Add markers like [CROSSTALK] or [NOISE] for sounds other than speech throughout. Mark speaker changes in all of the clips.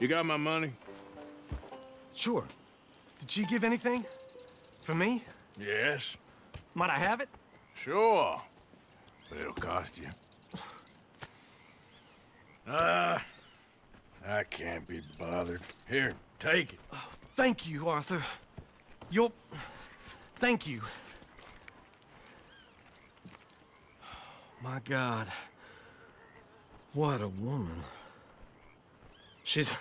Speaker 1: You got my money?
Speaker 2: Sure. Did she give anything? For me?
Speaker 1: Yes.
Speaker 2: Might I have it?
Speaker 1: Sure. But it'll cost you. Ah, I can't be bothered. Here, take it.
Speaker 2: Thank you, Arthur. You'll... Thank you. My God. What a woman. She's...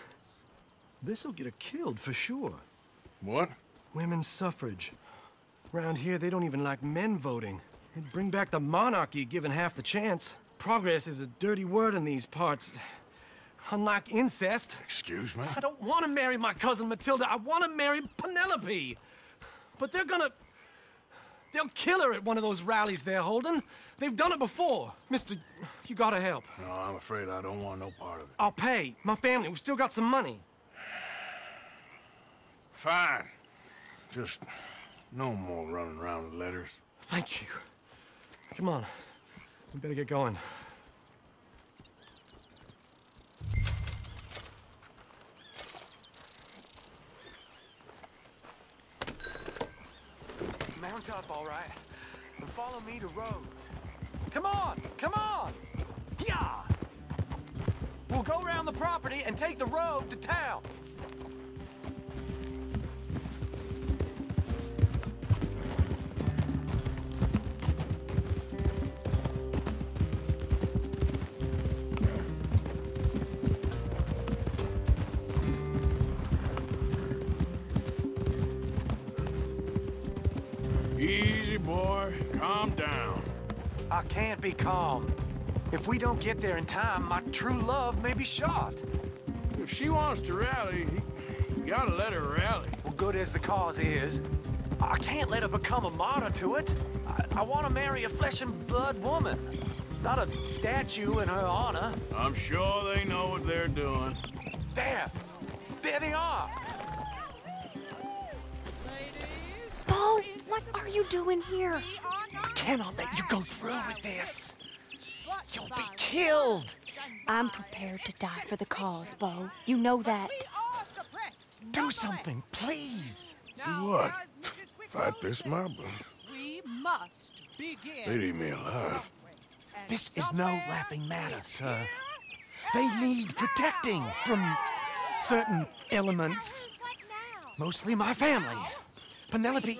Speaker 2: This'll get her killed for sure.
Speaker 1: What?
Speaker 2: Women's suffrage. Around here, they don't even like men voting. It'd bring back the monarchy given half the chance. Progress is a dirty word in these parts. Unlike incest.
Speaker 1: Excuse me?
Speaker 2: I don't want to marry my cousin Matilda. I want to marry Penelope. But they're gonna... They'll kill her at one of those rallies they're holding. They've done it before. Mister, you gotta help.
Speaker 1: No, I'm afraid I don't want no part of it.
Speaker 2: I'll pay. My family, we've still got some money.
Speaker 1: Fine. Just no more running around with letters.
Speaker 2: Thank you. Come on. We better get going. Mount up, all right? And follow me to Rhodes. Come on! Come on! Yeah! We'll go around the property and take the road to town.
Speaker 1: Boy. Calm down.
Speaker 2: I can't be calm. If we don't get there in time, my true love may be shot.
Speaker 1: If she wants to rally, you gotta let her rally.
Speaker 2: Well, good as the cause is, I can't let her become a martyr to it. I, I want to marry a flesh and blood woman, not a statue in her honor.
Speaker 1: I'm sure they know what they're doing.
Speaker 2: There! There they are!
Speaker 3: Are you doing here?
Speaker 2: I cannot let you go through with this. You'll be killed!
Speaker 3: I'm prepared to die for the cause, Beau. You know that.
Speaker 2: Do something, please!
Speaker 1: Do what? Fight this mob?
Speaker 4: We must begin.
Speaker 1: They'd eat me alive.
Speaker 2: This is no laughing matter, sir. They need protecting from certain elements. Mostly my family. Penelope,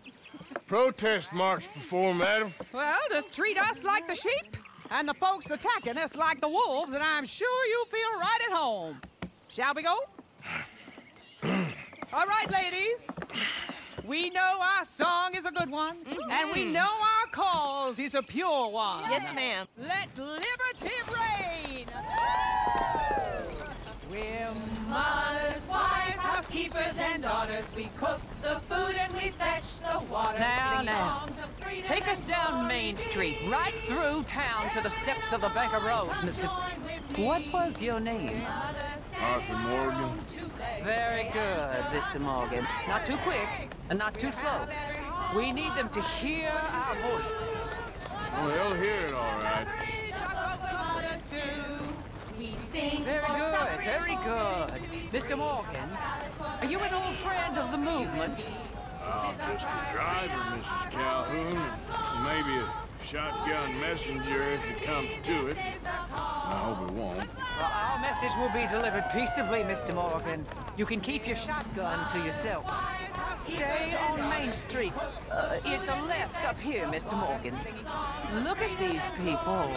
Speaker 1: protest march before, madam.
Speaker 4: Well, just treat us like the sheep, and the folks attacking us like the wolves, and I'm sure you feel right at home. Shall we go? [CLEARS THROAT] All right, ladies. We know our song is a good one, and we mm-hmm. know our cause is a pure one.
Speaker 5: Yes, ma'am.
Speaker 4: Let liberty reign! We're mothers, wives, housekeepers, and daughters. We cook the food and we fetch the water.
Speaker 6: Now,
Speaker 4: Sing
Speaker 6: now.
Speaker 4: songs of freedom
Speaker 6: Take us down Main Street, right through town to the steps of the Bank of Rhodes, Mr. What was your name?
Speaker 1: Arthur Morgan.
Speaker 6: Very good, Mr. Morgan. Not too quick and not too slow. We need them to hear our voice.
Speaker 1: Well, they'll hear it all right.
Speaker 6: Very good, very good. Mr. Morgan, are you an old friend of the movement?
Speaker 1: I'm just a driver, Mrs. Calhoun, and maybe a shotgun messenger if it comes to it. I hope it won't.
Speaker 6: Well, our message will be delivered peaceably, Mr. Morgan. You can keep your shotgun to yourself. Stay on Main Street. Uh, it's a left up here, Mr. Morgan. Look at these people.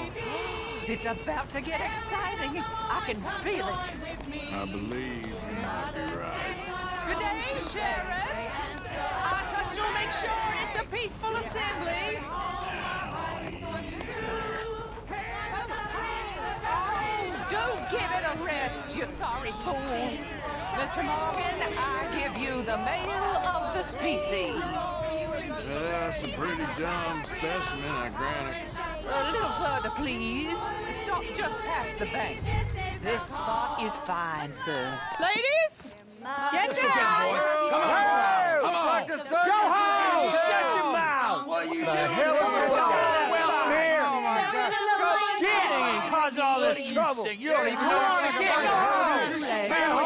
Speaker 6: It's about to get exciting. I can feel it.
Speaker 1: I believe you might be right.
Speaker 6: Good day, Sheriff. I trust you'll make sure it's a peaceful assembly. Oh, do give it a rest, you sorry fool. Mr. Morgan, I give you the male of the species.
Speaker 1: Well, that's a pretty dumb specimen, I grant it.
Speaker 6: A little further, please. Stop just past the bank. This spot is fine, sir.
Speaker 4: Ladies, get down!
Speaker 5: Go home! Shut your mouth! What are you the hell is going on? Well, here! Oh my God! Shit! Ain't causing all this trouble. You don't even know what's going on.
Speaker 4: Well,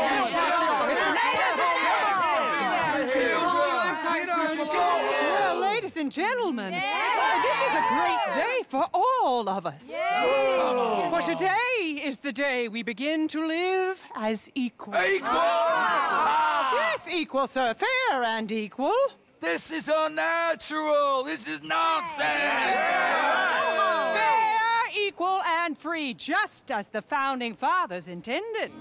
Speaker 4: ladies and gentlemen, uh, this is a great day for all of us. For today is the day we begin to live as equals. Yes, equal, sir. Fair and equal.
Speaker 5: This is unnatural. This is nonsense.
Speaker 4: Fair, equal, and free, just as the founding fathers intended.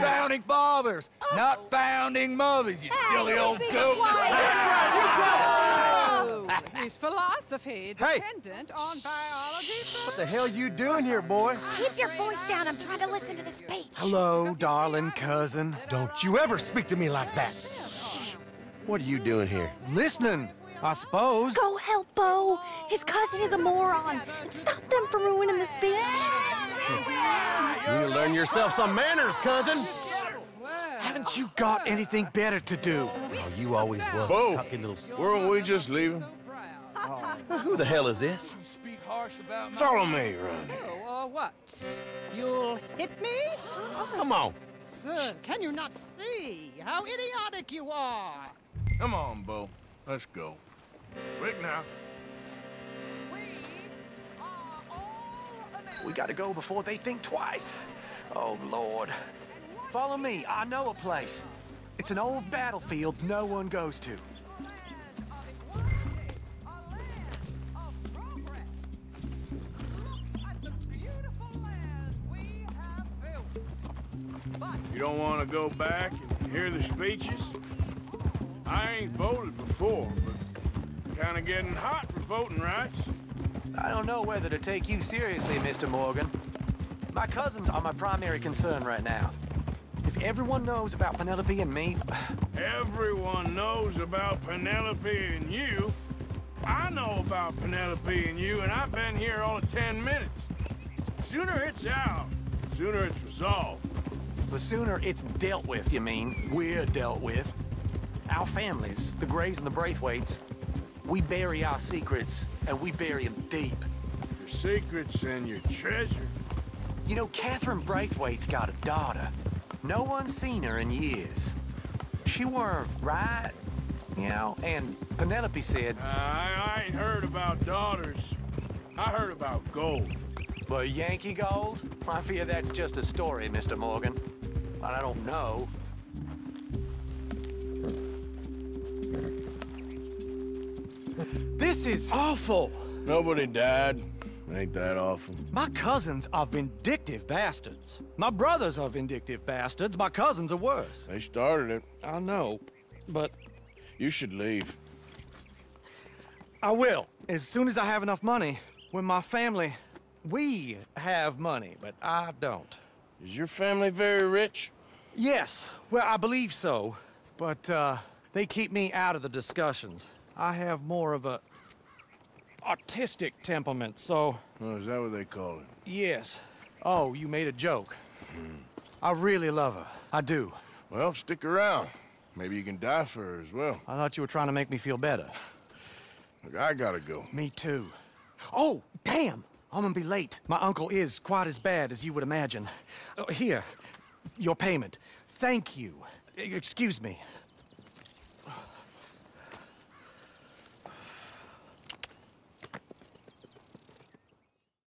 Speaker 5: Founding fathers, not founding mothers, you silly old goat. [LAUGHS]
Speaker 4: His philosophy dependent on biology.
Speaker 7: What the hell are you doing here, boy?
Speaker 3: Keep your voice down. I'm trying to listen to the speech.
Speaker 2: Hello, darling cousin.
Speaker 7: Don't you ever speak to me like that. What are you doing here?
Speaker 2: Listening, I suppose.
Speaker 3: Go help Beau. His cousin is a moron. And stop them from ruining the speech.
Speaker 7: You need to learn yourself some manners, cousin.
Speaker 2: Haven't you got anything better to do?
Speaker 7: Oh, you always was
Speaker 1: Beau.
Speaker 7: a cocky little... s-
Speaker 1: Weren't we just leaving?
Speaker 7: Who the hell is this?
Speaker 5: Speak harsh about
Speaker 1: Follow me around here.
Speaker 4: Oh, uh, what? You'll hit me? [GASPS]
Speaker 7: Come on.
Speaker 4: Sir, can you not see how idiotic you are?
Speaker 1: Come on, Beau. Let's go. Quick now.
Speaker 2: We gotta go before they think twice. Oh, Lord. Follow me. I know a place. It's an old battlefield no one goes to.
Speaker 1: You don't want to go back and hear the speeches? I ain't voted before, but kind of getting hot for voting rights.
Speaker 2: I don't know whether to take you seriously, Mr. Morgan. My cousins are my primary concern right now. If everyone knows about Penelope and me, [SIGHS]
Speaker 1: Everyone knows about Penelope and you. I know about Penelope and you, and I've been here all of 10 minutes. Sooner it's out, sooner it's resolved.
Speaker 2: The sooner it's dealt with, you mean, we're dealt with. Our families, the Grays and the Braithwaites, we bury our secrets, and we bury them deep.
Speaker 1: Your secrets and your treasure.
Speaker 2: You know, Catherine Braithwaite's got a daughter. No one's seen her in years. She weren't right, you know, and Penelope said,
Speaker 1: I, I ain't heard about daughters. I heard about gold.
Speaker 2: but Yankee Gold? I fear that's just a story, Mr. Morgan. But I don't know. This is awful.
Speaker 1: Nobody died. Ain't that awful?
Speaker 2: My cousins are vindictive bastards. My brothers are vindictive bastards. My cousins are worse.
Speaker 1: They started it.
Speaker 2: I know, but
Speaker 1: You should leave.
Speaker 2: I will. As soon as I have enough money. When my family, we have money, but I don't.
Speaker 1: Is your family very rich?
Speaker 2: Yes, well, I believe so. But, uh, they keep me out of the discussions. I have more of a artistic temperament, so
Speaker 1: Oh, is that what they call it?
Speaker 2: yes. Oh, you made a joke. I really love her. I do.
Speaker 1: Well, stick around. Maybe you can die for her as well.
Speaker 2: I thought you were trying to make me feel better.
Speaker 1: Look, I gotta go.
Speaker 2: Me too. Oh, damn! I'm gonna be late. My uncle is quite as bad as you would imagine. Uh, here, your payment. Thank you. Excuse me.